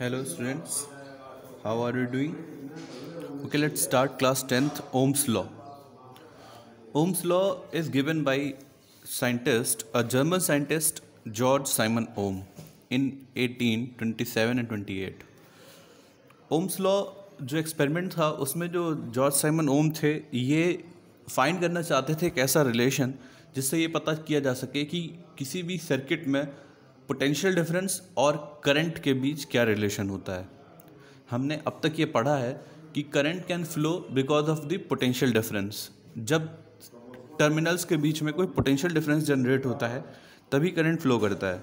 Hello students how are you doing okay let's start class tenth Ohm's law Ohm's law is given by scientist a German scientist George Simon Ohm in 1827 and 28 Ohm's law जो experiment था, उसमें जो जॉर्ज Simon ओम थे, ये find करना चाहते थे एक ऐसा रिलेशन जिससे ये पता किया जा सके कि किसी भी सर्किट में पोटेंशियल डिफरेंस और करंट के बीच क्या रिलेशन होता है? हमने अब तक ये पढ़ा है कि current can flow because of the potential difference जब टर्मिनल्स के बीच में कोई पोटेंशियल डिफरेंस जनरेट होता है, तभी करंट फ्लो करता है।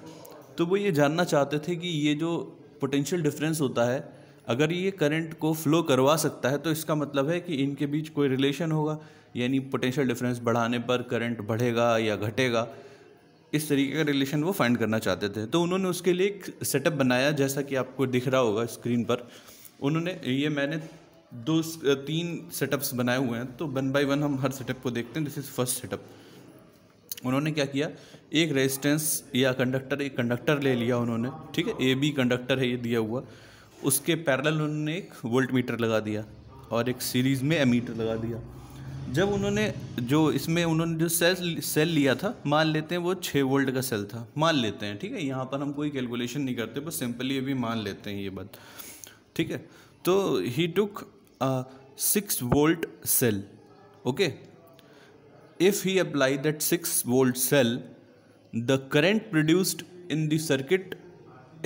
तो वो ये जानना चाहते थे कि ये जो पोटेंशियल डिफरेंस होता है, अगर ये करंट को फ्लो करवा सकता है तो इसका मतलब है कि इनके बीच कोई रिलेशन होगा? यानी पोटेंशियल डिफरेंस बढ़ाने पर करंट बढ़ेगा या घटेगा? इस तरीके का रिलेशन वो फाइंड करना चाहते थे। तो उन्होंने उसके लिए एक सेटअप बनाया, जैसा कि आपको दिख रहा होगा स्क्रीन पर। उन्होंने, ये मैंने दो, तीन सेटअप्स बनाए हुए हैं तो वन बाय वन हम हर सेटअप को देखते हैं। दिस इज़ फ़र्स्ट सेटअप उन्होंने क्या किया? एक रेजिस्टेंस या कंडक्टर एक कंडक्टर ले लिया उन्होंने। ठीक है? ए बी कंडक्टर है, ये दिया हुआ। उसके पैरेलल उन्होंने एक वोल्ट मीटर लगा दिया और एक सीरीज़ में एमीटर लगा दिया। जब उन्होंने जो इसमें उन्होंने जो सेल सेल लिया था, मान लेते हैं वो छः वोल्ट का सेल था, मान लेते हैं, ठीक है? यहाँ पर हम कोई कैलकुलेशन नहीं करते, बस सिंपली अभी मान लेते हैं ये बात, ठीक है? तो ही took six volt cell okay if he apply that 6 volt cell, the current produced in the circuit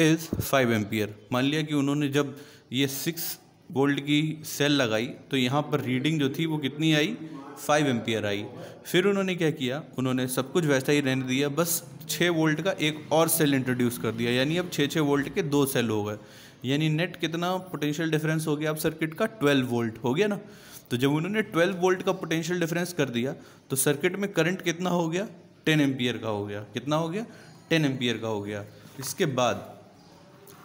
is 5 ampere मान लिया कि उन्होंने जब ये 6 वोल्ट की सेल लगाई तो यहाँ पर रीडिंग जो थी वो कितनी आई? फाइव एम्पियर आई। फिर उन्होंने क्या किया? उन्होंने सब कुछ वैसा ही रहने दिया, बस छः वोल्ट का एक और सेल इंट्रोड्यूस कर दिया। यानी अब 6 6 वोल्ट के दो सेल हो गए। यानी नेट कितना पोटेंशियल डिफरेंस हो गया? अब सर्किट का 12 वोल्ट हो गया ना? तो जब उन्होंने 12 वोल्ट का पोटेंशियल डिफरेंस कर दिया तो सर्किट में करंट कितना हो गया? टेन एम्पियर का हो गया। कितना हो गया? टेन एम्पियर का हो गया। इसके बाद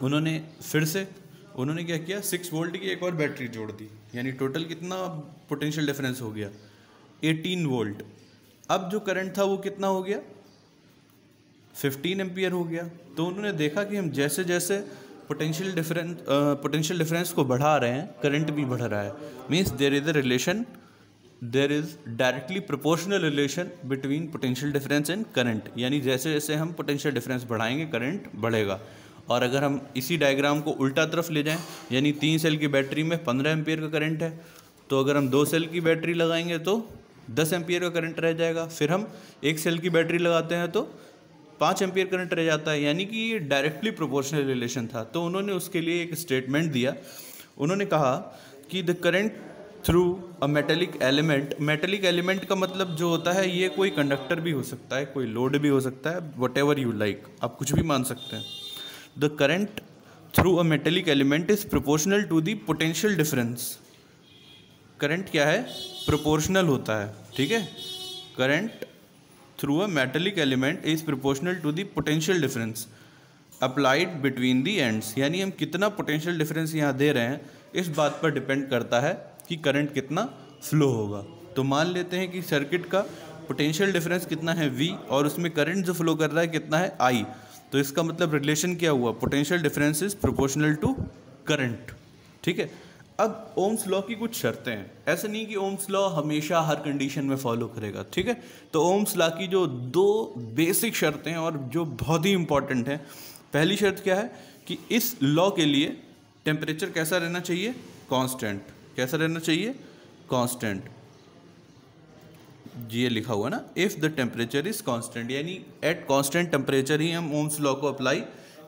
उन्होंने फिर से उन्होंने क्या किया? सिक्स वोल्ट की एक और बैटरी जोड़ दी। यानी टोटल कितना पोटेंशियल डिफरेंस हो गया? 18 वोल्ट अब जो करंट था वो कितना हो गया? 15 एम्पियर हो गया। तो उन्होंने देखा कि हम जैसे जैसे पोटेंशियल डिफरेंस पोटेंशियल डिफरेंस को बढ़ा रहे हैं करंट भी बढ़ रहा है। Means there is a relation there is directly proportional relation between potential difference and current यानी जैसे जैसे हम पोटेंशियल डिफरेंस बढ़ाएँगे करंट बढ़ेगा। और अगर हम इसी डायग्राम को उल्टा तरफ़ ले जाएँ, यानी तीन सेल की बैटरी में पंद्रह एम्पियर का करंट है तो अगर हम दो सेल की बैटरी लगाएँगे तो दस एम्पियर का करंट रह जाएगा। फिर हम एक सेल की बैटरी लगाते हैं तो पाँच एम्पियर करंट रह जाता है, यानी कि ये डायरेक्टली प्रोपोर्शनल रिलेशन था। तो उन्होंने उसके लिए एक स्टेटमेंट दिया। उन्होंने कहा कि the current through a metallic element metallic element का मतलब जो होता है, ये कोई कंडक्टर भी हो सकता है, कोई लोड भी हो सकता है वट एवर यू लाइक आप कुछ भी मान सकते हैं। The current through a metallic element is proportional to the potential difference current क्या है? प्रोपोर्शनल होता है, ठीक है? Current through a metallic element is proportional to the potential difference applied between the ends यानी हम कितना पोटेंशियल डिफरेंस यहाँ दे रहे हैं, इस बात पर डिपेंड करता है कि करंट कितना फ्लो होगा। तो मान लेते हैं कि सर्किट का पोटेंशियल डिफरेंस कितना है V और उसमें करंट जो फ्लो कर रहा है कितना है I तो इसका मतलब रिलेशन क्या हुआ? Potential difference is proportional to current ठीक है? अब ओम्स लॉ की कुछ शर्तें हैं। ऐसा नहीं कि ओम्स लॉ हमेशा हर कंडीशन में फॉलो करेगा, ठीक है? तो ओम्स लॉ की जो दो बेसिक शर्तें हैं और जो बहुत ही इंपॉर्टेंट हैं, पहली शर्त क्या है? कि इस लॉ के लिए टेम्परेचर कैसा रहना चाहिए? कांस्टेंट कैसा रहना चाहिए? कांस्टेंट ये लिखा हुआ ना if the temperature is constant यानी एट कांस्टेंट टेम्परेचर ही हम ओम्स लॉ को अप्लाई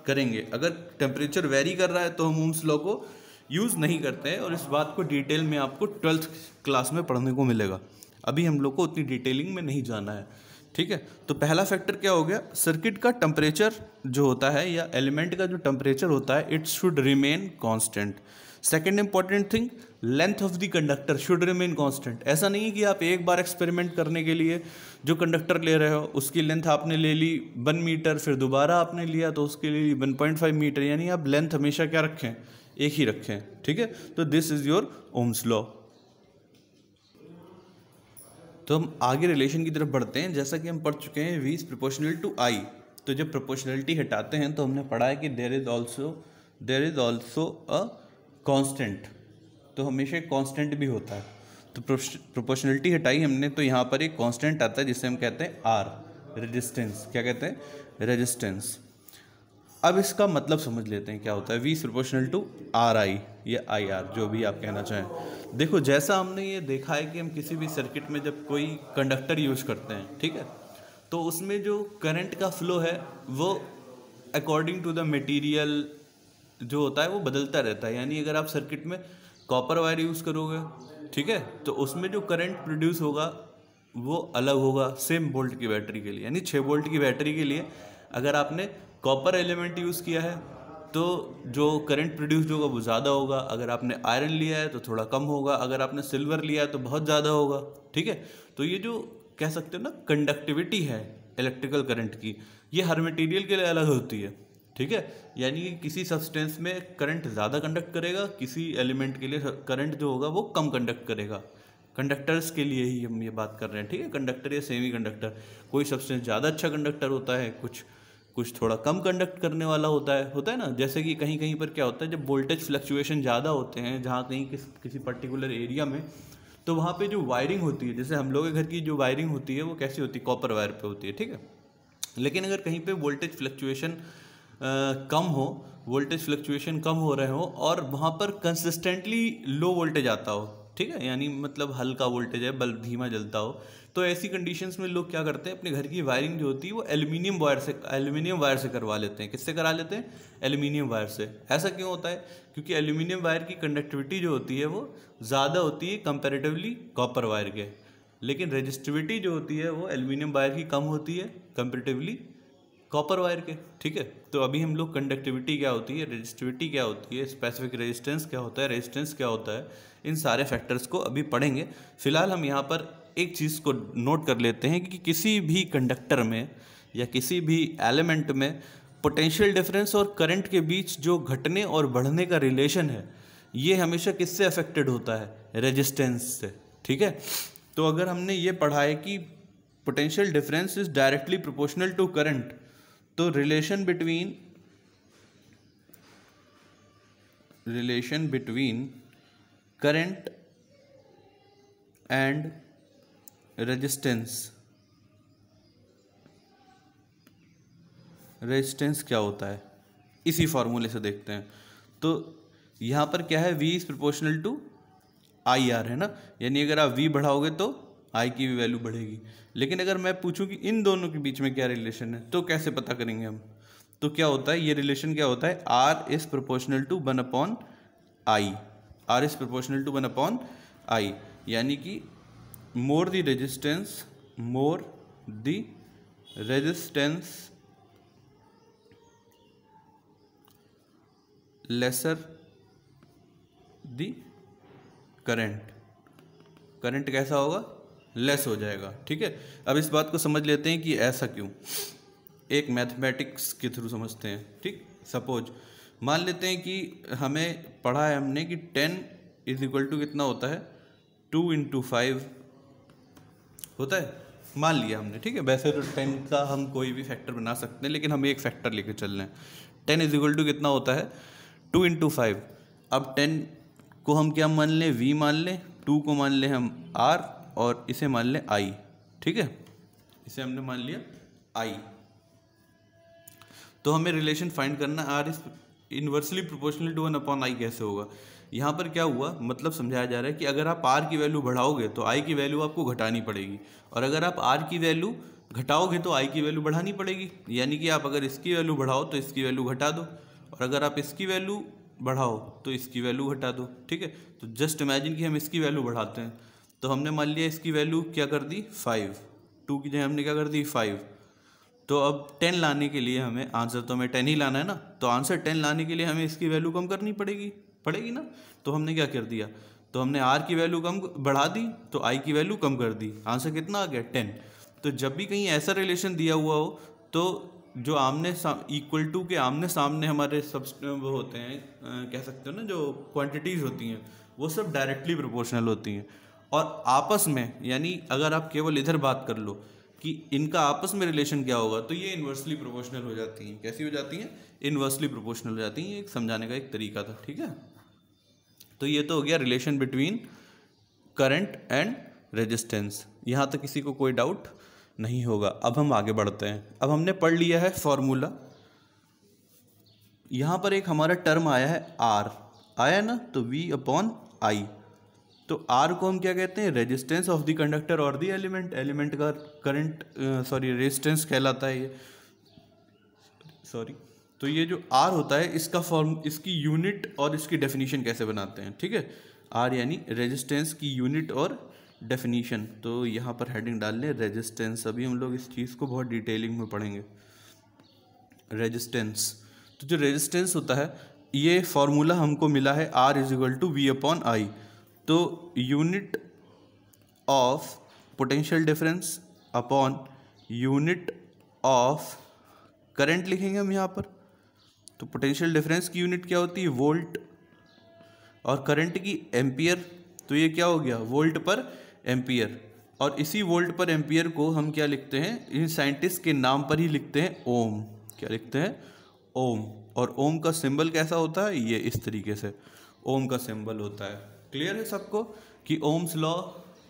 करेंगे। अगर टेम्परेचर वेरी कर रहा है तो हम ओम्स लॉ को यूज़ नहीं करते हैं, और इस बात को डिटेल में आपको ट्वेल्थ क्लास में पढ़ने को मिलेगा। अभी हम लोग को उतनी डिटेलिंग में नहीं जाना है, ठीक है? तो पहला फैक्टर क्या हो गया? सर्किट का टेम्परेचर जो होता है या एलिमेंट का जो टेम्परेचर होता है it should remain constant second important thing length of the conductor should remain constant. ऐसा नहीं है कि आप एक बार एक्सपेरिमेंट करने के लिए जो कंडक्टर ले रहे हो, उसकी लेंथ आपने ले ली वन मीटर, फिर दोबारा आपने लिया तो उसके लिए वन पॉइंट फाइव मीटर, यानी आप लेंथ हमेशा क्या रखें? एक ही रखें, ठीक है? तो this is your Ohm's law तो हम आगे रिलेशन की तरफ़ बढ़ते हैं। जैसा कि हम पढ़ चुके हैं V is proportional to I तो जब प्रपोर्शनलिटी हटाते हैं तो हमने पढ़ा है कि there is also there is also a constant तो हमेशा एक कॉन्स्टेंट भी होता है। तो प्रोपोर्शनलिटी हटाई हमने तो यहाँ पर एक कॉन्स्टेंट आता है, जिसे हम कहते हैं आर रेजिस्टेंस क्या कहते हैं? रेजिस्टेंस अब इसका मतलब समझ लेते हैं क्या होता है। V proportional to R I या आई आर जो भी आप कहना चाहें। देखो, जैसा हमने ये देखा है कि हम किसी भी सर्किट में जब कोई कंडक्टर यूज़ करते हैं, ठीक है? तो उसमें जो करंट का फ्लो है, वो अकॉर्डिंग टू द मटेरियल जो होता है, वो बदलता रहता है। यानी अगर आप सर्किट में कॉपर वायर यूज़ करोगे, ठीक है? तो उसमें जो करंट प्रोड्यूस होगा, वो अलग होगा सेम वोल्ट की बैटरी के लिए। यानी छः वोल्ट की बैटरी के लिए अगर आपने कॉपर एलिमेंट यूज़ किया है तो जो करंट प्रोड्यूस होगा, वो ज़्यादा होगा। अगर आपने आयरन लिया है तो थोड़ा कम होगा। अगर आपने सिल्वर लिया है तो बहुत ज़्यादा होगा, ठीक है? तो ये जो कह सकते हो ना कंडक्टिविटी है इलेक्ट्रिकल करंट की, ये हर मटेरियल के लिए अलग होती है। ठीक है? यानी कि किसी सब्सटेंस में करंट ज़्यादा कंडक्ट करेगा, किसी एलिमेंट के लिए करंट जो होगा वो कम कंडक्ट करेगा। कंडक्टर्स के लिए ही हम ये बात कर रहे हैं, ठीक है? कंडक्टर या सेमी कंडक्टर कोई सब्सटेंस ज़्यादा अच्छा कंडक्टर होता है, कुछ कुछ थोड़ा कम कंडक्ट करने वाला होता है होता है ना? जैसे कि कहीं कहीं पर क्या होता है, जब वोल्टेज फ्लक्चुएशन ज़्यादा होते हैं, जहाँ कहीं किस, किसी पर्टिकुलर एरिया में तो वहाँ पे जो वायरिंग होती है, जैसे हम लोग के घर की जो वायरिंग होती है, वो कैसी होती है? कॉपर वायर पे होती है, ठीक है? लेकिन अगर कहीं पे वोल्टेज फ्लक्चुएशन कम हो वोल्टेज फ्लक्चुएशन कम हो रहे हो और वहाँ पर कंसिस्टेंटली लो वोल्टेज आता हो, ठीक है? यानी मतलब हल्का वोल्टेज है, बल्ब धीमा जलता हो। तो ऐसी कंडीशंस में लोग क्या करते हैं? अपने घर की वायरिंग जो होती है, वो एल्यूमिनियम वायर से एल्यूमिनियम वायर से करवा लेते हैं। किससे करा लेते हैं? एल्यूमिनियम वायर से। ऐसा क्यों होता है? क्योंकि एल्यूमिनियम वायर की कंडक्टिविटी जो होती है, वो ज़्यादा होती है कंपेरेटिवली कॉपर वायर के। लेकिन रजिस्टिविटी जो होती है, वो एल्यूमिनियम वायर की कम होती है कंपेरेटिवली कॉपर वायर के, ठीक है? तो अभी हम लोग कंडक्टिविटी क्या होती है रजिस्टिविटी क्या होती है स्पेसिफिक रेजिस्टेंस क्या होता है रेजिस्टेंस क्या होता है, इन सारे फैक्टर्स को अभी पढ़ेंगे। फ़िलहाल हम यहाँ पर एक चीज़ को नोट कर लेते हैं कि किसी भी कंडक्टर में या किसी भी एलिमेंट में पोटेंशियल डिफरेंस और करंट के बीच जो घटने और बढ़ने का रिलेशन है, ये हमेशा किससे अफेक्टेड होता है? रेजिस्टेंस से, ठीक है? तो अगर हमने ये पढ़ा है कि potential difference is directly proportional to current तो relation between relation between current and resistance resistance क्या होता है? इसी फॉर्मूले से देखते हैं। तो यहाँ पर क्या है? V is proportional to I R है ना? यानी अगर आप वी बढ़ाओगे तो i की भी वैल्यू बढ़ेगी। लेकिन अगर मैं पूछूँ कि इन दोनों के बीच में क्या रिलेशन है तो कैसे पता करेंगे हम? तो क्या होता है, ये रिलेशन क्या होता है? R is proportional to one upon I R is proportional to one upon I यानी कि more the resistance more the resistance lesser the current current कैसा होगा? लेस हो जाएगा, ठीक है? अब इस बात को समझ लेते हैं कि ऐसा क्यों? एक मैथमेटिक्स के थ्रू समझते हैं, ठीक? सपोज़ मान लेते हैं कि हमें पढ़ा है हमने कि टेन इज़ इक्वल टू कितना होता है? टू इंटू फाइव होता है? मान लिया हमने, ठीक है? वैसे तो टेन का हम कोई भी फैक्टर बना सकते हैं, लेकिन हम एक फैक्टर लेके चल रहे हैं। टेन इज़ इक्वल टू कितना होता है? टू इंटू फाइव अब टेन को हम क्या मान लें? वी मान लें? टू को मान लें हम आर और इसे मान लें आई ठीक है? इसे हमने मान लिया आई तो हमें रिलेशन फाइंड करना R is inversely proportional to one upon I कैसे होगा? यहाँ पर क्या हुआ? मतलब समझाया जा रहा है कि अगर आप आर की वैल्यू बढ़ाओगे तो आई की वैल्यू आपको घटानी पड़ेगी। और अगर आप आर की वैल्यू घटाओगे तो आई की वैल्यू बढ़ानी पड़ेगी। यानी कि आप अगर इसकी वैल्यू बढ़ाओ तो इसकी वैल्यू घटा दो। और अगर आप इसकी वैल्यू बढ़ाओ तो इसकी वैल्यू घटा दो, ठीक है? तो जस्ट इमेजिन कि हम इसकी वैल्यू बढ़ाते हैं। तो हमने मान लिया इसकी वैल्यू क्या कर दी? फाइव टू की जगह हमने क्या कर दी? फाइव तो अब टेन लाने के लिए हमें आंसर तो हमें टेन ही लाना है ना? तो आंसर टेन लाने के लिए हमें इसकी वैल्यू कम करनी पड़ेगी। पड़ेगी ना? तो हमने क्या कर दिया? तो हमने आर की वैल्यू कम बढ़ा दी तो आई की वैल्यू कम कर दी। आंसर कितना आ गया? टेन तो जब भी कहीं ऐसा रिलेशन दिया हुआ हो तो जो आमने इक्वल टू के आमने सामने हमारे सब वो होते हैं आ, कह सकते हो ना जो क्वांटिटीज़ होती हैं वो सब डायरेक्टली प्रोपोर्शनल होती हैं। और आपस में, यानी अगर आप केवल इधर बात कर लो कि इनका आपस में रिलेशन क्या होगा तो ये इन्वर्सली प्रोपोर्शनल हो जाती हैं। कैसी हो जाती हैं? इन्वर्सली प्रोपोर्शनल हो जाती हैं। एक समझाने का एक तरीका था, ठीक है? तो ये तो हो गया relation between current and resistance यहाँ तक किसी को कोई डाउट नहीं होगा। अब हम आगे बढ़ते हैं। अब हमने पढ़ लिया है फॉर्मूला यहाँ पर एक हमारा टर्म आया है आर आया ना? तो वी अपॉन आई तो आर को हम क्या कहते हैं? रेजिस्टेंस ऑफ़ द कंडक्टर और द एलिमेंट एलिमेंट का करंट सॉरी रेजिस्टेंस कहलाता है ये। सॉरी तो ये जो आर होता है, इसका फॉर्म इसकी यूनिट और इसकी डेफिनेशन कैसे बनाते हैं? ठीक है? आर यानी रेजिस्टेंस की यूनिट और डेफिनीशन तो यहाँ पर हेडिंग डाल लें रेजिस्टेंस अभी हम लोग इस चीज़ को बहुत डिटेलिंग में पढ़ेंगे। रेजिस्टेंस तो जो रेजिस्टेंस होता है, ये फॉर्मूला हमको मिला है R is equal to V upon I तो unit of potential difference upon unit of current लिखेंगे हम यहाँ पर। तो पोटेंशियल डिफरेंस की यूनिट क्या होती है? वोल्ट और करंट की एम्पियर तो ये क्या हो गया? वोल्ट पर एम्पियर और इसी वोल्ट पर एम्पियर को हम क्या लिखते हैं? इन साइंटिस्ट के नाम पर ही लिखते हैं ओम क्या लिखते हैं? ओम और ओम का सिंबल कैसा होता है? ये इस तरीके से। ओम का सिंबल होता है। क्लियर है सबको कि ओम्स लॉ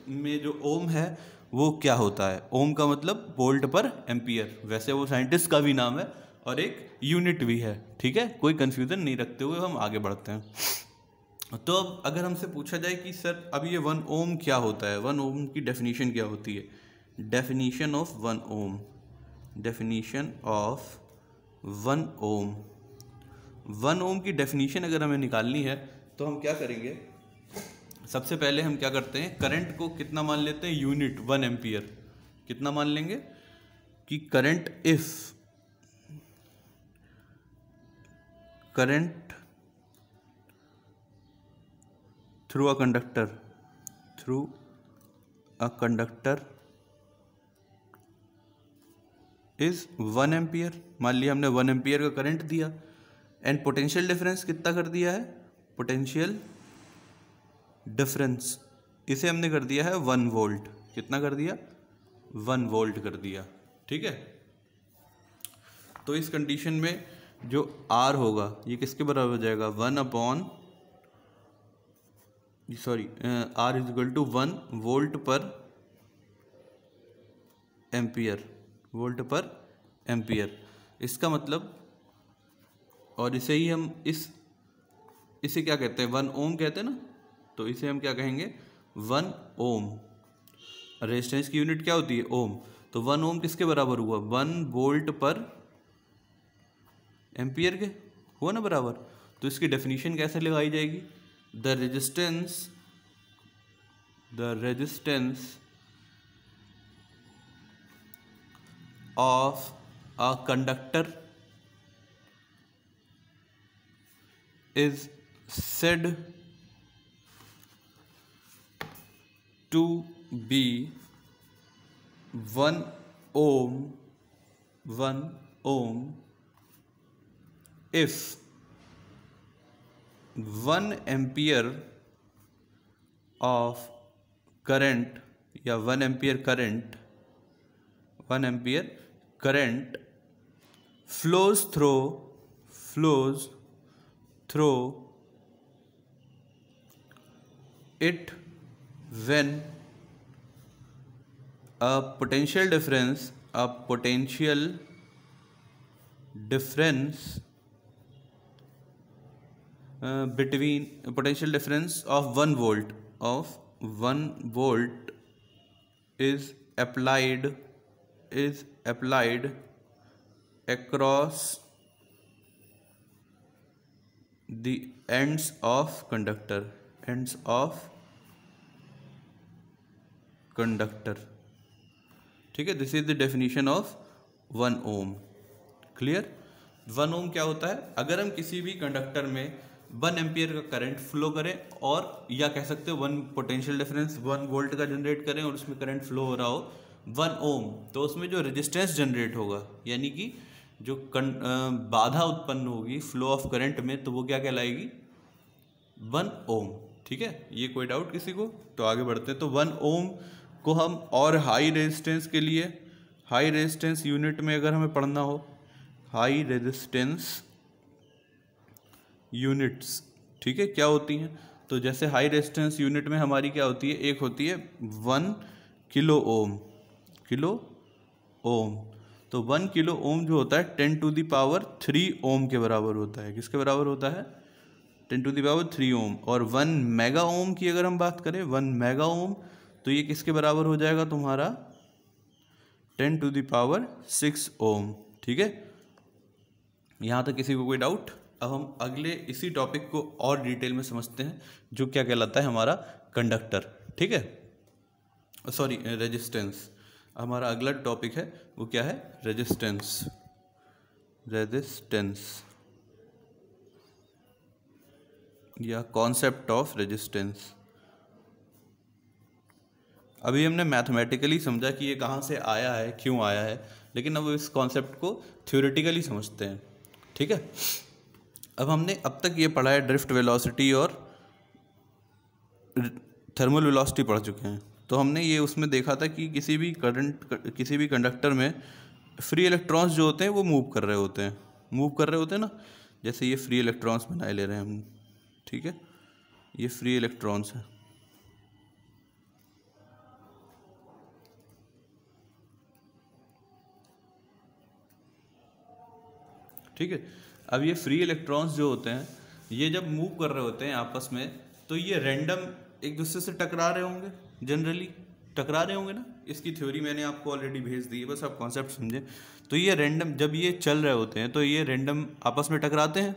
में जो ओम है, वो क्या होता है? ओम का मतलब वोल्ट पर एम्पियर। वैसे वो साइंटिस्ट का भी नाम है और एक यूनिट भी है, ठीक है? कोई कंफ्यूजन नहीं रखते हुए हम आगे बढ़ते हैं। तो अब अगर हमसे पूछा जाए कि सर, अब ये वन ओम क्या होता है? वन ओम की डेफिनेशन क्या होती है? Definition of one ohm definition of one ohm one ohm की डेफिनेशन अगर हमें निकालनी है तो हम क्या करेंगे? सबसे पहले हम क्या करते हैं करंट को कितना मान लेते हैं यूनिट वन एम्पियर कितना मान लेंगे कि current if current through a conductor through a conductor is one ampere मान लिया हमने वन एम्पियर का करंट दिया एंड पोटेंशियल डिफरेंस कितना कर दिया है पोटेंशियल डिफरेंस इसे हमने कर दिया है वन वोल्ट कितना कर दिया? वन वोल्ट कर दिया. ठीक है? तो इस कंडीशन में जो आर होगा, ये किसके बराबर हो जाएगा? One upon sorry R is equal to one volt per ampere volt per ampere इसका मतलब और इसे ही हम इस, इसे क्या कहते हैं? वन ओम कहते हैं ना? तो इसे हम क्या कहेंगे? One ohm. रेजिस्टेंस की यूनिट क्या होती है? ओम। तो वन ओम किसके बराबर हुआ? वन वोल्ट पर एम्पियर के? हुआ ना बराबर? तो इसकी डेफिनेशन कैसे लगाई जाएगी? The resistance the resistance of a conductor is said to be 1 ohm 1 ohm if one ampere of current या one ampere current, one ampere current flows through flows through, it when a potential difference a potential difference uh, between potential difference of 1 volt of 1 volt is applied is applied across the ends of conductor ends of conductor. ठीक है this is the definition of one ohm clear one ohm क्या होता है? अगर हम किसी भी conductor में वन एम्पियर का करंट फ्लो करें और या कह सकते हो one potential difference one volt का जनरेट करें और उसमें करंट फ्लो हो रहा हो वन ओम तो उसमें जो रेजिस्टेंस जनरेट होगा, यानी कि जो बाधा उत्पन्न होगी फ्लो ऑफ़ करंट में तो वो क्या कहलाएगी? वन ओम ठीक है? ये कोई डाउट किसी को? तो आगे बढ़ते हैं। तो वन ओम को हम और हाई रेजिस्टेंस के लिए हाई रेजिस्टेंस यूनिट में अगर हमें पढ़ना हो हाई रेजिस्टेंस यूनिट्स ठीक है, क्या होती हैं? तो जैसे हाई रेजिस्टेंस यूनिट में हमारी क्या होती है? एक होती है one kilo ohm kilo ohm. तो वन किलो ओम जो होता है ten to the power three ohm के बराबर होता है। किसके बराबर होता है? Ten to the power three ohm. और वन मेगा ओम की अगर हम बात करें वन मेगा ओम तो ये किसके बराबर हो जाएगा तुम्हारा? Ten to the power six ohm, ठीक है? यहाँ तक किसी को कोई डाउट? अब हम अगले इसी टॉपिक को और डिटेल में समझते हैं, जो क्या कहलाता है हमारा कंडक्टर, ठीक है? Sorry, resistance. हमारा अगला टॉपिक है, वो क्या है? रेजिस्टेंस। रेजिस्टेंस। या कॉन्सेप्ट ऑफ़ रेजिस्टेंस अभी हमने मैथमेटिकली समझा कि ये कहाँ से आया है, क्यों आया है, लेकिन अब इस कॉन्सेप्ट को थ्योरेटिकली समझते हैं। ठीक है? अब हमने अब तक ये पढ़ा है ड्रिफ्ट वेलोसिटी और थर्मल वेलोसिटी पढ़ चुके हैं। तो हमने ये उसमें देखा था कि किसी भी करंट किसी भी कंडक्टर में फ्री इलेक्ट्रॉन्स जो होते हैं, वो मूव कर रहे होते हैं। मूव कर रहे होते हैं ना? जैसे ये फ्री इलेक्ट्रॉन्स बनाए ले रहे हैं हम। ठीक है? ये फ्री इलेक्ट्रॉन्स हैं। ठीक है? अब ये फ्री इलेक्ट्रॉन्स जो होते हैं, ये जब मूव कर रहे होते हैं आपस में तो ये रेंडम एक दूसरे से टकरा रहे होंगे जनरली टकरा रहे होंगे ना? इसकी थ्योरी मैंने आपको ऑलरेडी भेज दी है, बस आप कॉन्सेप्ट समझें। तो ये रेंडम जब ये चल रहे होते हैं तो ये रेंडम आपस में टकराते हैं?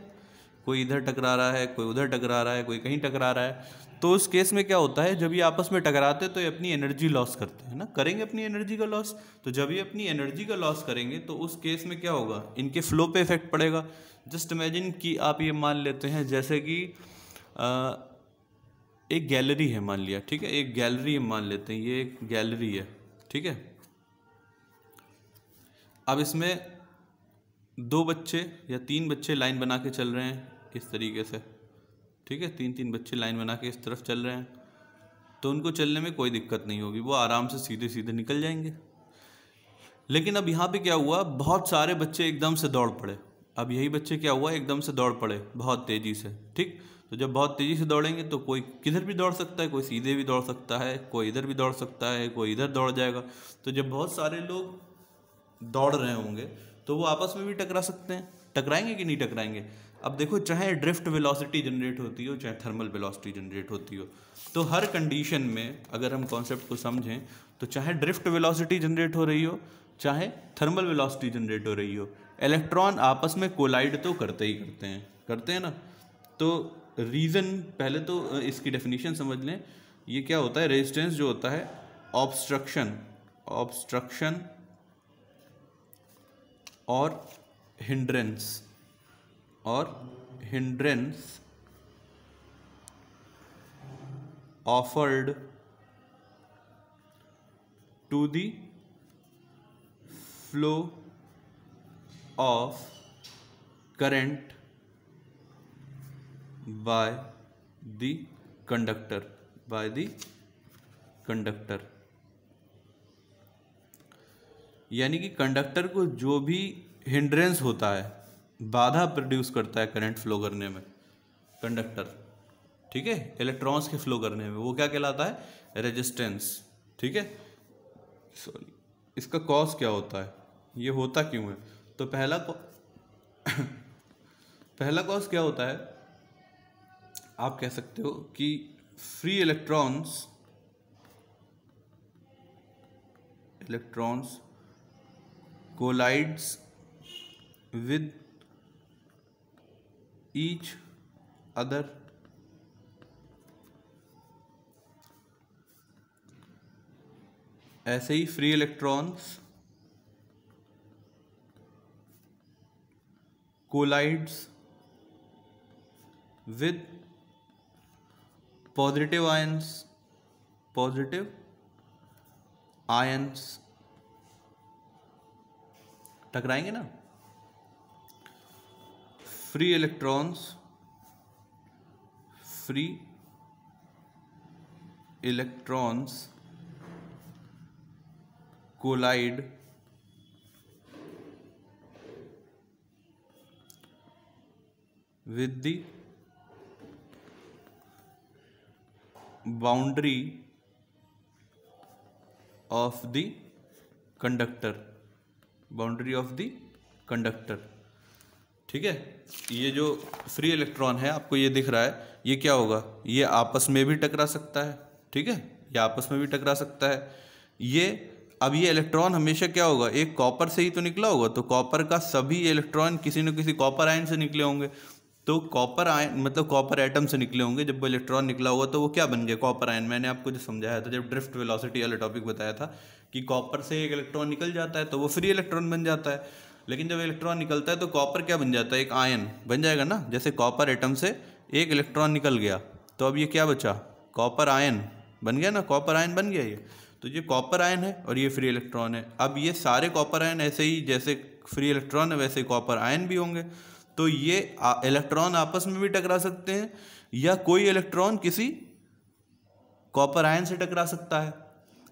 कोई इधर टकरा रहा है, कोई उधर टकरा रहा है, कोई कहीं टकरा रहा है। तो उस केस में क्या होता है, जब ये आपस में टकराते तो ये अपनी एनर्जी लॉस करते हैं ना? करेंगे अपनी एनर्जी का लॉस तो जब ये अपनी एनर्जी का लॉस करेंगे तो उस केस में क्या होगा? इनके फ्लो पे इफ़ेक्ट पड़ेगा। जस्ट इमेजिन कि आप ये मान लेते हैं, जैसे कि एक गैलरी है मान लिया, ठीक है? एक गैलरी मान लेते हैं, ये एक गैलरी है, ठीक है? अब इसमें दो बच्चे या तीन बच्चे लाइन बना के चल रहे हैं। इस तरीके से। ठीक है तीन तीन बच्चे लाइन बना के इस तरफ़ चल रहे हैं। तो उनको चलने में कोई दिक्कत नहीं होगी, वो आराम से सीधे सीधे निकल जाएँगे। लेकिन अब यहाँ पे क्या हुआ, बहुत सारे बच्चे एकदम से दौड़ पड़े। अब यही बच्चे क्या हुआ, एकदम से दौड़ पड़े, बहुत तेज़ी से। ठीक तो जब बहुत तेज़ी से दौड़ेंगे तो कोई किधर भी दौड़ सकता है, कोई सीधे भी दौड़ सकता है, कोई इधर भी दौड़ सकता है, कोई इधर दौड़ जाएगा। तो जब बहुत सारे लोग दौड़ रहे होंगे तो वो आपस में भी टकरा सकते हैं। टकराएँगे कि नहीं टकराएँगे? अब देखो, चाहे ड्रिफ्ट वेलोसिटी जनरेट होती हो, चाहे थर्मल वेलोसिटी जनरेट होती हो तो हर कंडीशन में अगर हम कॉन्सेप्ट को समझें तो चाहे ड्रिफ्ट वेलोसिटी जनरेट हो रही हो, चाहे थर्मल वेलोसिटी जनरेट हो रही हो इलेक्ट्रॉन आपस में कोलाइड तो करते ही करते हैं। करते हैं ना? तो रीज़न पहले तो इसकी डेफिनेशन समझ लें। ये क्या होता है? रेजिस्टेंस जो होता है ऑब्स्ट्रक्शन ऑब्स्ट्रक्शन और हिंड्रेंस और hindrance offered to the flow of current by the conductor by the conductor यानी कि कंडक्टर को जो भी हिंड्रेंस होता है, बाधा प्रोड्यूस करता है करंट फ्लो करने में कंडक्टर ठीक है? इलेक्ट्रॉन्स के फ्लो करने में, वो क्या कहलाता है? रेजिस्टेंस ठीक है? सॉरी इसका कॉज क्या होता है? ये होता क्यों है? तो पहला पहला कॉज क्या होता है? आप कह सकते हो कि free electrons electrons collides with each other. ऐसे ही free electrons collides with positive ions positive ions टकराएँगे ना? free electrons free electrons collide with the boundary of the conductor boundary of the conductor ठीक है? ये जो फ्री इलेक्ट्रॉन है, आपको ये दिख रहा है, ये क्या होगा? ये आपस में भी टकरा सकता है, ठीक है? ये आपस में भी टकरा सकता है। ये, अब ये इलेक्ट्रॉन हमेशा क्या होगा? एक कॉपर से ही तो निकला होगा तो कॉपर का सभी इलेक्ट्रॉन किसी न किसी कॉपर आयन से निकले होंगे। तो कॉपर आयन मतलब कॉपर एटम से निकले होंगे। जब वो इलेक्ट्रॉन निकला होगा तो वो क्या बन गया कॉपर आयन मैंने आपको जो समझाया था, जब ड्रिफ्ट वेलोसिटी वाला टॉपिक बताया था, कि कॉपर से एक इलेक्ट्रॉन निकल जाता है तो वो फ्री इलेक्ट्रॉन बन जाता है। लेकिन जब इलेक्ट्रॉन निकलता है तो कॉपर क्या बन जाता है? एक आयन बन जाएगा ना? जैसे कॉपर एटम से एक इलेक्ट्रॉन निकल गया। तो अब ये क्या बचा? कॉपर आयन बन गया ना? कॉपर आयन बन गया ये। तो ये कॉपर आयन है और ये फ्री इलेक्ट्रॉन है। अब ये सारे कॉपर आयन ऐसे ही, जैसे फ्री इलेक्ट्रॉन है, वैसे कॉपर आयन भी होंगे। तो ये इलेक्ट्रॉन आपस में भी टकरा सकते हैं, या कोई इलेक्ट्रॉन किसी कॉपर आयन से टकरा सकता है,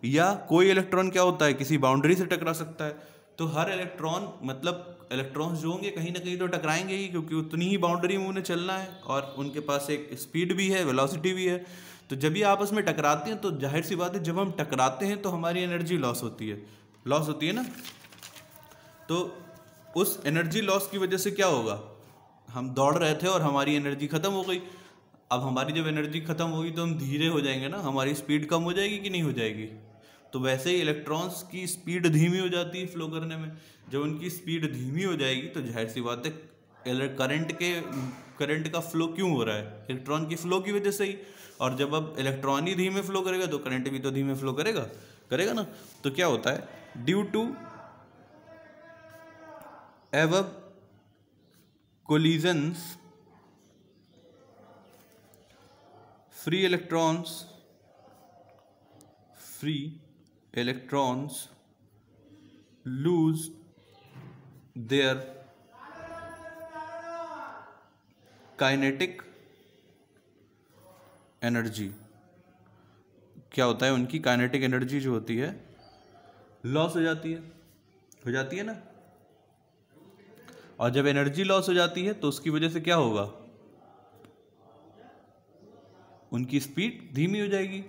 या कोई इलेक्ट्रॉन क्या होता है? किसी बाउंड्री से टकरा सकता है। तो हर इलेक्ट्रॉन मतलब इलेक्ट्रॉन्स जो होंगे कहीं ना कहीं तो टकराएँगे ही, क्योंकि उतनी ही बाउंड्री में उन्हें चलना है और उनके पास एक स्पीड भी है वेलोसिटी भी है। तो जब ये आपस में टकराते हैं तो ज़ाहिर सी बात है, जब हम टकराते हैं तो हमारी एनर्जी लॉस होती है। लॉस होती है ना? तो उस एनर्जी लॉस की वजह से क्या होगा? हम दौड़ रहे थे और हमारी एनर्जी ख़त्म हो गई। अब हमारी जब एनर्जी ख़त्म होगी तो हम धीरे हो जाएँगे ना? हमारी स्पीड कम हो जाएगी कि नहीं हो जाएगी? तो वैसे ही इलेक्ट्रॉन्स की स्पीड धीमी हो जाती है फ्लो करने में। जब उनकी स्पीड धीमी हो जाएगी तो ज़ाहिर सी बात है करंट के करंट का फ्लो क्यों हो रहा है? इलेक्ट्रॉन की फ्लो की वजह से ही। और जब अब इलेक्ट्रॉन ही धीमे फ्लो करेगा तो करंट भी तो धीमे फ्लो करेगा। करेगा ना? तो क्या होता है? ड्यू टू एव collisions free electrons free electrons lose their kinetic energy क्या होता है? उनकी काइनेटिक एनर्जी जो होती है लॉस हो जाती है। हो जाती है ना? और जब एनर्जी लॉस हो जाती है तो उसकी वजह से क्या होगा? उनकी स्पीड धीमी हो जाएगी।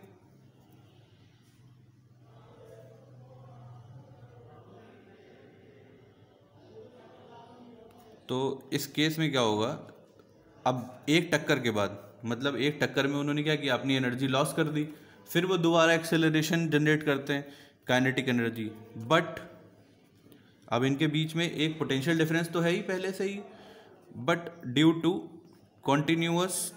तो इस केस में क्या होगा? अब एक टक्कर के बाद मतलब एक टक्कर में उन्होंने क्या किया? अपनी एनर्जी लॉस कर दी। फिर वो दोबारा एक्सेलरेशन जनरेट करते हैं काइनेटिक एनर्जी बट अब इनके बीच में एक पोटेंशियल डिफरेंस तो है ही पहले से ही। But due to continuous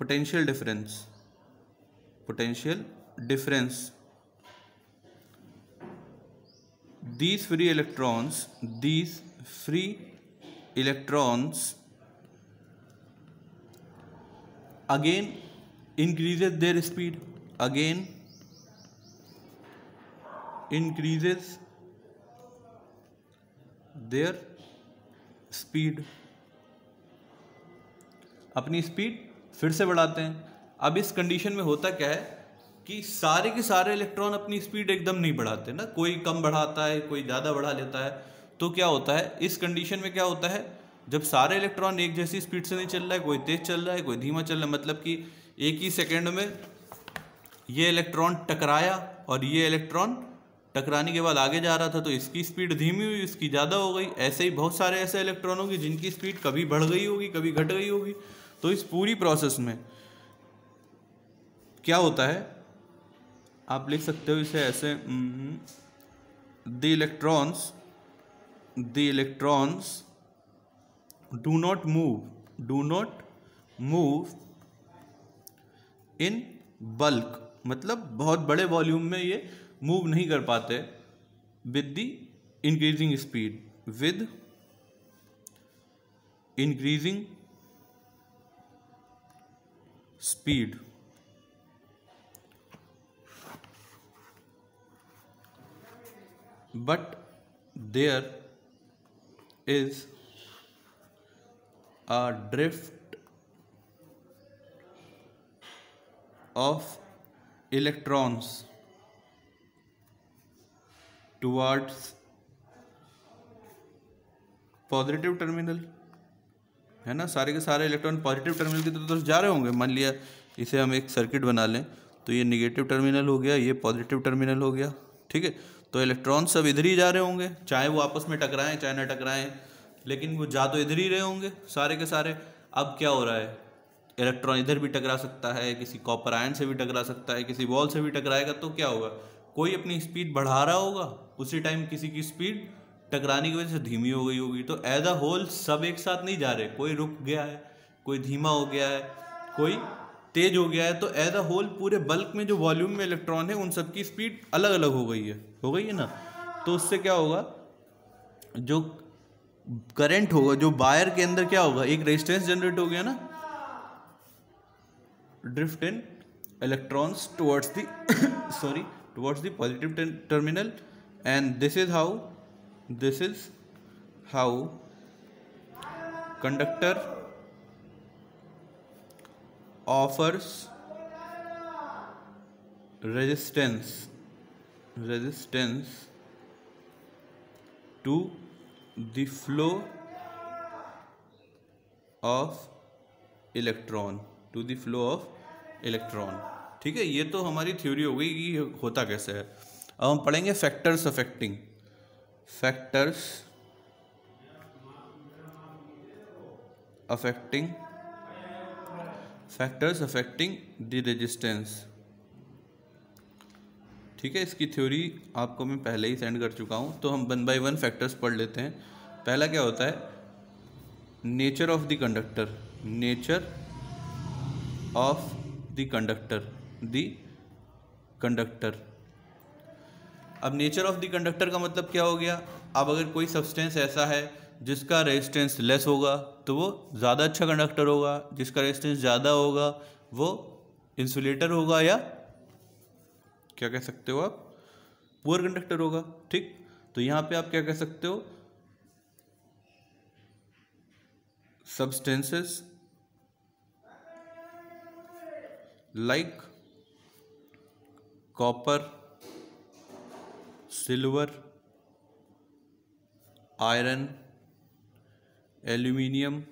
potential difference potential difference these free electrons these free electrons again increases their speed again increases their speed अपनी स्पीड फिर से बढ़ाते हैं अब इस कंडीशन में होता क्या है कि सारे के सारे इलेक्ट्रॉन अपनी स्पीड एकदम नहीं बढ़ाते ना। कोई कम बढ़ाता है, कोई ज़्यादा बढ़ा लेता है। तो क्या होता है? इस कंडीशन में क्या होता है? जब सारे इलेक्ट्रॉन एक जैसी स्पीड से नहीं चल रहा है, कोई तेज चल रहा है, कोई धीमा चल रहा है मतलब कि एक ही सेकेंड में ये इलेक्ट्रॉन टकराया और ये इलेक्ट्रॉन टकराने के बाद आगे जा रहा था तो इसकी स्पीड धीमी हुई, इसकी ज़्यादा हो गई। ऐसे ही बहुत सारे ऐसे इलेक्ट्रॉन होंगे जिनकी स्पीड कभी बढ़ गई होगी, कभी घट गई होगी। तो इस पूरी प्रोसेस में क्या होता है? आप लिख सकते हो इसे ऐसे the electrons the electrons do not move do not move in bulk मतलब बहुत बड़े वॉल्यूम में ये मूव नहीं कर पाते with the increasing speed with increasing speed but there is a drift of electrons towards positive terminal है ना? सारे के सारे इलेक्ट्रॉन पॉजिटिव टर्मिनल की तरफ़ जा रहे होंगे। मान लिया इसे हम एक सर्किट बना लें तो ये निगेटिव टर्मिनल हो गया, ये पॉजिटिव टर्मिनल हो गया, ठीक है? तो इलेक्ट्रॉन सब इधर ही जा रहे होंगे, चाहे वो आपस में टकराएँ, चाहे ना टकराएँ, लेकिन वो जा तो इधर ही रहे होंगे, सारे के सारे। अब क्या हो रहा है? इलेक्ट्रॉन इधर भी टकरा सकता है, किसी कॉपर आयन से भी टकरा सकता है, किसी वॉल से भी टकराएगा तो क्या होगा? कोई अपनी स्पीड बढ़ा रहा होगा, उसी टाइम किसी की स्पीड टकराने की वजह से धीमी हो गई होगी। तो एज अ होल सब एक साथ नहीं जा रहे, कोई रुक गया है, कोई धीमा हो गया है, कोई तेज हो गया है तो एज अ होल पूरे बल्क में जो वॉल्यूम में इलेक्ट्रॉन है, उन सब की स्पीड अलग अलग हो गई है। हो गई है ना? तो उससे क्या होगा? जो करंट होगा, जो वायर के अंदर क्या होगा? एक रेजिस्टेंस जनरेट हो गया ना? Drift in electrons towards the sorry towards the positive terminal and this is how this is how conductor offers resistance resistance to the flow of electron to the flow of electron ठीक है ये तो हमारी theory हो गई कि होता कैसे है अब हम पढ़ेंगे factors affecting factors affecting factors affecting the resistance. ठीक है, इसकी थ्योरी आपको मैं पहले ही सेंड कर चुका हूँ तो हम वन बाय वन फैक्टर्स पढ़ लेते हैं। पहला क्या होता है? Nature of the conductor nature of the conductor the conductor अब नेचर ऑफ़ द कंडक्टर का मतलब क्या हो गया? अब अगर कोई सब्सटेंस ऐसा है जिसका रेजिस्टेंस लेस होगा तो वो ज़्यादा अच्छा कंडक्टर होगा। जिसका रेजिस्टेंस ज़्यादा होगा, वो इंसुलेटर होगा या क्या कह सकते हो आप? पुअर कंडक्टर होगा, ठीक? तो यहाँ पे आप क्या कह सकते हो? Substances like copper silver iron aluminium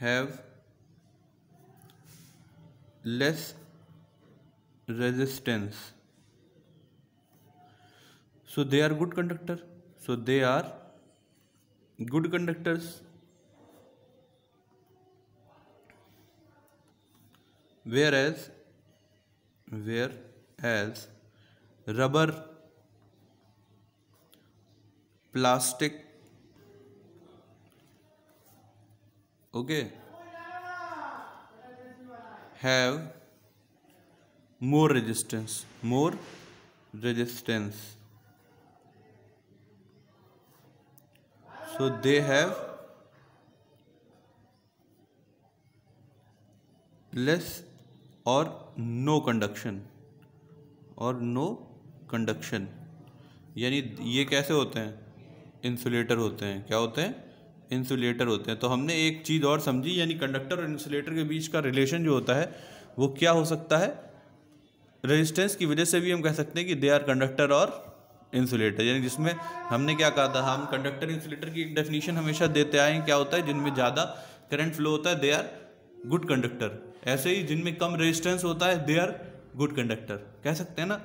have less resistance. So they are good conductor. So they are good conductors whereas whereas rubber plastic okay have more resistance more resistance so they have less और no conduction और no conduction यानी ये कैसे होते हैं? Insulator होते हैं। क्या होते हैं? इंसुलेटर होते हैं। तो हमने एक चीज़ और समझी, यानी कंडक्टर और इंसुलेटर के बीच का रिलेशन जो होता है, वो क्या हो सकता है? रेजिस्टेंस की वजह से भी हम कह सकते हैं कि दे आर कंडक्टर और इंसुलेटर। यानी जिसमें हमने क्या कहा था, हम कंडक्टर इंसुलेटर की एक डेफिनेशन हमेशा देते आए हैं। क्या होता है? जिनमें ज़्यादा करंट फ्लो होता है दे आर गुड कंडक्टर ऐसे ही जिनमें कम रेजिस्टेंस होता है दे आर गुड कंडक्टर कह सकते हैं ना?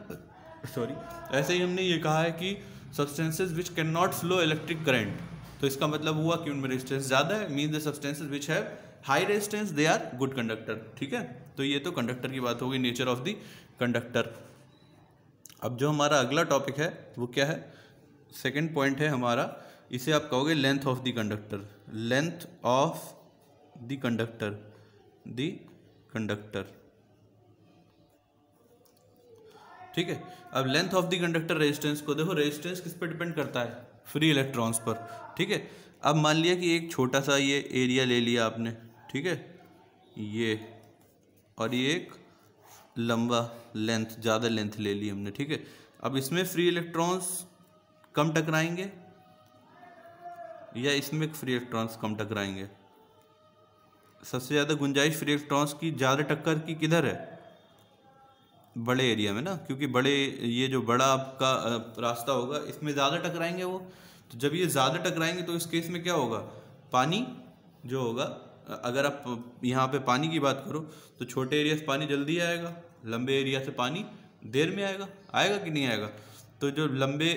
सॉरी ऐसे ही हमने ये कहा है कि substances which can not flow electric current तो इसका मतलब हुआ कि उनमें रेजिस्टेंस ज़्यादा है mean the substances which have high resistance they are good conductor ठीक है? तो ये तो कंडक्टर की बात होगी नेचर ऑफ़ द कंडक्टर अब जो हमारा अगला टॉपिक है, वो क्या है? सेकेंड पॉइंट है हमारा, इसे आप कहोगे length of the conductor length of the conductor the conductor ठीक है? अब length of the conductor resistance को देखो रेजिस्टेंस किस पर डिपेंड करता है? फ्री इलेक्ट्रॉन्स पर, ठीक है? अब मान लिया कि एक छोटा सा ये एरिया ले लिया आपने, ठीक है? ये, और ये एक लंबा लेंथ ज़्यादा लेंथ ले ली हमने, ठीक है? अब इसमें फ्री इलेक्ट्रॉन्स कम टकराएँगे, या इसमें फ्री इलेक्ट्रॉन्स कम टकराएँगे? सबसे ज़्यादा गुंजाइश फ्री इलेक्ट्रॉन्स की, ज़्यादा टक्कर की किधर है? बड़े एरिया में ना, क्योंकि बड़े, ये जो बड़ा आपका रास्ता होगा, इसमें ज़्यादा टकराएँगे वो। तो जब ये ज़्यादा टकराएँगे तो इस केस में क्या होगा? पानी जो होगा अगर आप यहाँ पे पानी की बात करो तो छोटे एरिया से पानी जल्दी आएगा, लंबे एरिया से पानी देर में आएगा। आएगा कि नहीं आएगा? तो जो लंबे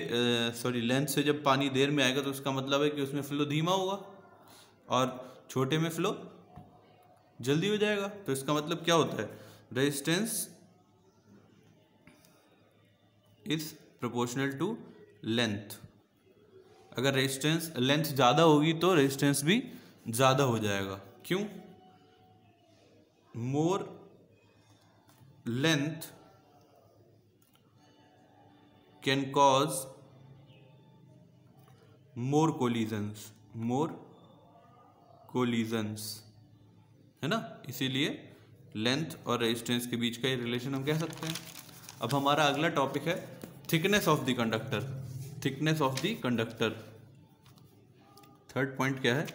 सॉरी लेंथ से जब पानी देर में आएगा तो उसका मतलब है कि उसमें फ्लो धीमा होगा और छोटे में फ्लो जल्दी हो जाएगा। तो इसका मतलब क्या होता है? Resistance is proportional to length अगर रेजिस्टेंस लेंथ ज़्यादा होगी तो रेजिस्टेंस भी ज़्यादा हो जाएगा। क्यों? More length can cause more collisions more collisions है ना? इसीलिए लेंथ और रेजिस्टेंस के बीच का ये रिलेशन हम कह सकते हैं। अब हमारा अगला टॉपिक है thickness of the conductor thickness of the conductor third point क्या है?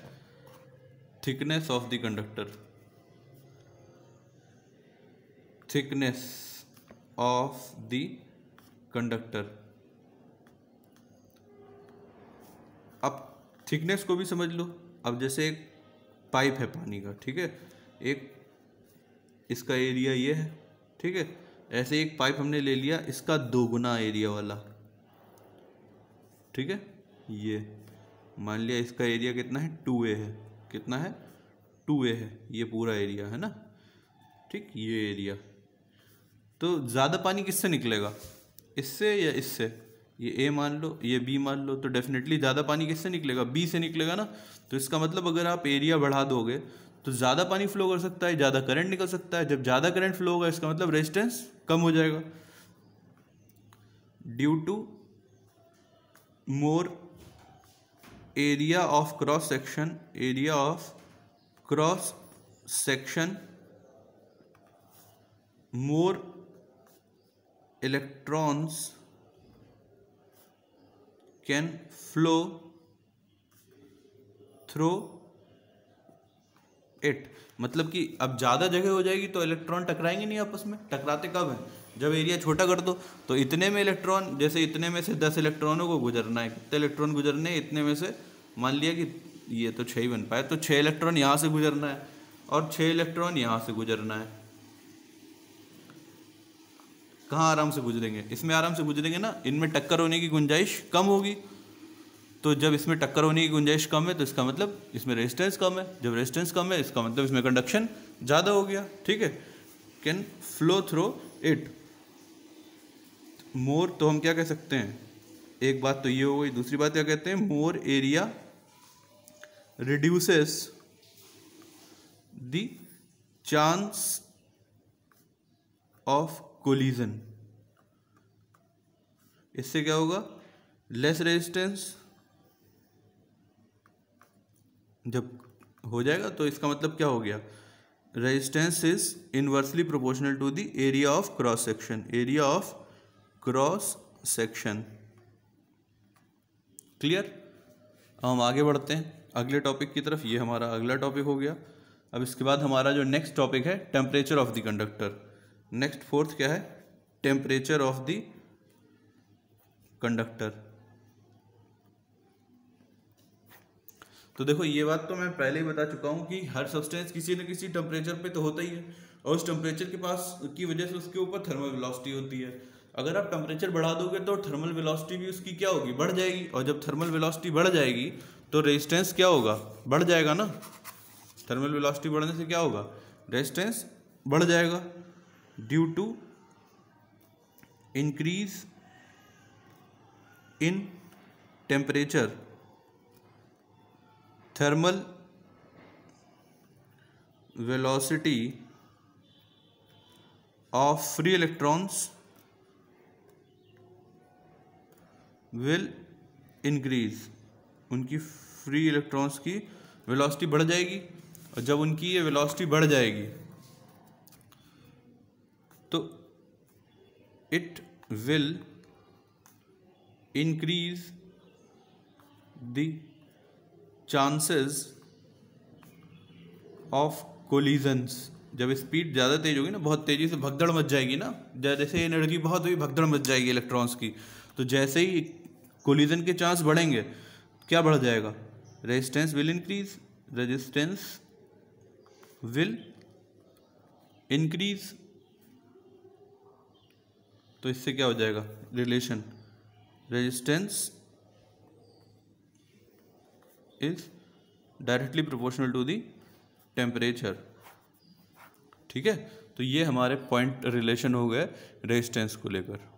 Thickness of the conductor thickness of the conductor अब थिकनेस को भी समझ लो। अब जैसे एक पाइप है पानी का, ठीक है? एक, इसका एरिया ये है, ठीक है? ऐसे एक पाइप हमने ले लिया, इसका दोगुना एरिया वाला। ठीक है? ये। मान लिया इसका एरिया कितना है? टू ए है। कितना है? टू ए है। ये पूरा एरिया है ना? ठीक, ये एरिया तो ज़्यादा पानी किससे निकलेगा? इससे या इससे? ये ए मान लो, ये बी मान लो तो डेफिनेटली ज़्यादा पानी किससे निकलेगा? बी से निकलेगा ना? तो इसका मतलब अगर आप एरिया बढ़ा दोगे तो ज़्यादा पानी फ्लो कर सकता है, ज़्यादा करंट निकल सकता है। जब ज़्यादा करंट फ्लो होगा, इसका मतलब रेजिस्टेंस कम हो जाएगा। Due to more area of cross section area of cross section more electrons can flow through it मतलब कि अब ज़्यादा जगह हो जाएगी तो इलेक्ट्रॉन टकराएँगे नहीं आपस में? टकराते कब हैं? जब एरिया छोटा कर दो तो इतने में इलेक्ट्रॉन जैसे इतने में से दस इलेक्ट्रॉनों को गुजरना है, कितने इलेक्ट्रॉन गुजरने इतने में से मान लिया कि ये तो छः ही बन पाए तो छः इलेक्ट्रॉन यहाँ से गुजरना है और छः इलेक्ट्रॉन यहाँ से गुजरना है। कहाँ आराम से गुजरेंगे? इसमें आराम से गुजरेंगे ना? इनमें टक्कर होने की गुंजाइश कम होगी। तो जब इसमें टक्कर होने की गुंजाइश कम है तो इसका मतलब इसमें रेजिस्टेंस कम है। जब रेजिस्टेंस कम है, इसका मतलब इसमें कंडक्शन ज़्यादा हो गया, ठीक है? Can flow through it more तो हम क्या कह सकते हैं? एक बात तो ये हो गई, दूसरी बात क्या कहते हैं? More area reduces the chance of collision इससे क्या होगा? लेस रेजिस्टेंस जब हो जाएगा तो इसका मतलब क्या हो गया? Resistance is inversely proportional to the area of cross section area of cross section clear हम आगे बढ़ते हैं। अगले टॉपिक की तरफ़। ये हमारा अगला टॉपिक हो गया। अब इसके बाद हमारा जो नेक्स्ट टॉपिक है temperature of the conductor next fourth क्या है? टेम्परेचर ऑफ़ द कंडक्टर तो देखो, ये बात तो मैं पहले ही बता चुका हूँ कि हर सब्सटेंस किसी न किसी टेम्परेचर पे तो होता ही है और उस टेम्परेचर के पास की वजह से उसके ऊपर थर्मल वेलोसिटी होती है। अगर आप टेम्परेचर बढ़ा दोगे तो थर्मल वेलोसिटी भी उसकी क्या होगी? बढ़ जाएगी। और जब थर्मल वेलोसिटी बढ़ जाएगी तो रेजिस्टेंस क्या होगा? बढ़ जाएगा ना? थर्मल वेलोसिटी बढ़ने से क्या होगा? रेजिस्टेंस बढ़ जाएगा due to increase in temperature thermal velocity of free electrons will increase उनकी फ्री इलेक्ट्रॉन्स की वेलोसिटी बढ़ जाएगी और जब उनकी ये वेलोसिटी बढ़ जाएगी तो it will increase the chances of collisions जब स्पीड ज़्यादा तेज होगी ना, बहुत तेज़ी से भगदड़ मच जाएगी ना जैसे एनर्जी बहुत हुई भगदड़ मच जाएगी इलेक्ट्रॉन्स की। तो जैसे ही कोलिजन के चांस बढ़ेंगे, क्या बढ़ जाएगा? Resistance will increase resistance will increase तो इससे क्या हो जाएगा? Relation resistance is directly proportional to the temperature ठीक है? तो ये हमारे पॉइंट रिलेशन हो गए रेजिस्टेंस को लेकर।